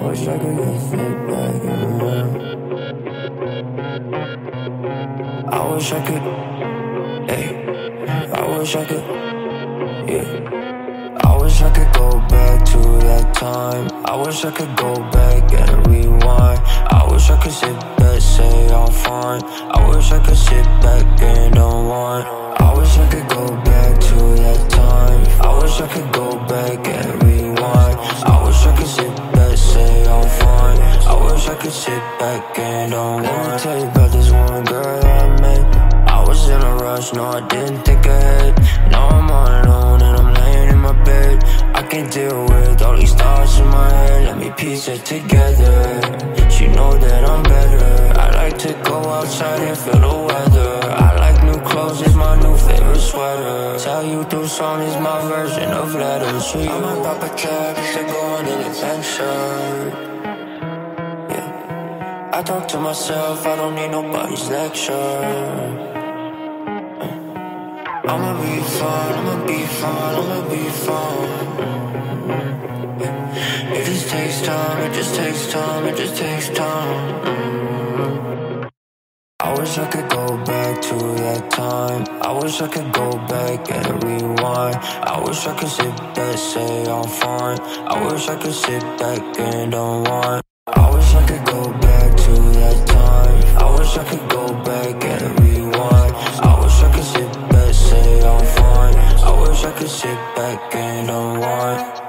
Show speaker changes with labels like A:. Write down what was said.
A: wish I could just sit back and relax. I wish I could, hey, I wish I could, yeah. I wish I could go back to that time. I wish I could go back and rewind. I wish I could sit back, say I'm fine. I wish I could sit back and unwind. I wish I could go back could sit back and. Let me tell you about this one girl I met. I was in a rush, no, I didn't think ahead. Now I'm all alone and I'm laying in my bed. I can't deal with all these thoughts in my head. Let me piece it together. She know that I'm better. I like to go outside and feel the weather. I like new clothes, it's my new favorite sweater. Tell you through song is my version of letters. So you might pop a tab if you're going an adventure. I talk to myself, I don't need nobody's lecture. I'ma be fine, I'ma be fine, I'ma be fine. It just takes time, it just takes time, it just takes time. I wish I could go back to that time. I wish I could go back and rewind. I wish I could sit back, say I'm fine. I wish I could sit back and unwind. could sit back and unwind